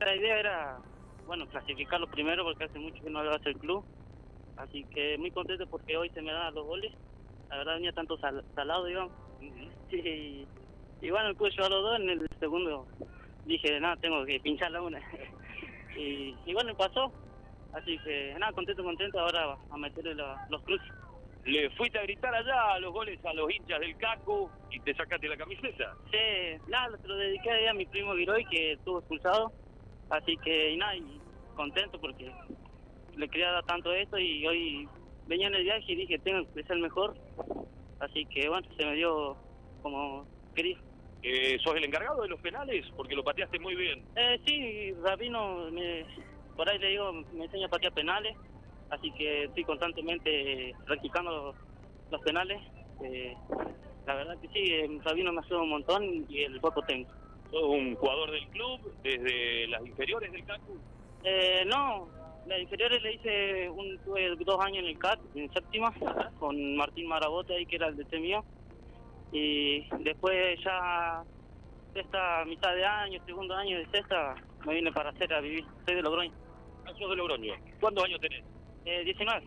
La idea era, bueno, clasificarlo primero porque hace mucho que no lo hace el club. Así que muy contento porque hoy se me dan los goles. La verdad venía tanto sal- salado, digamos. Sí, y bueno, pude llevar los dos. En el segundo dije, nada, tengo que pinchar la una. y, y bueno, pasó. Así que nada, contento, contento. Ahora a meterle la- los cruces. Le fuiste a gritar allá a los goles a los hinchas del Caco y te sacaste la camiseta. Sí, nada, lo dediqué a mi primo Giroy que estuvo expulsado. Así que, y nada, y contento porque le quería dar tanto esto y hoy venía en el viaje y dije, tengo que ser el mejor. Así que, bueno, se me dio como quería. Eh, ¿Sos el encargado de los penales? Porque lo pateaste muy bien. Eh, sí, Rabino, me, por ahí le digo, me enseña a patear penales. Así que estoy constantemente practicando los, penales. Eh, la verdad que sí, eh, Rabino me ayuda un montón y el poco tengo. ¿Sos un jugador del club desde las inferiores del Caco? Eh, no, las inferiores le hice un, tuve dos años en el CAT, en séptima, con Martín Marabote ahí que era el de mío. Y después ya esta mitad de año, segundo año de sexta, me vine para hacer a vivir. Soy de Logroño. Ah, sos de Logroño. ¿Cuántos años tenés? Eh, 19.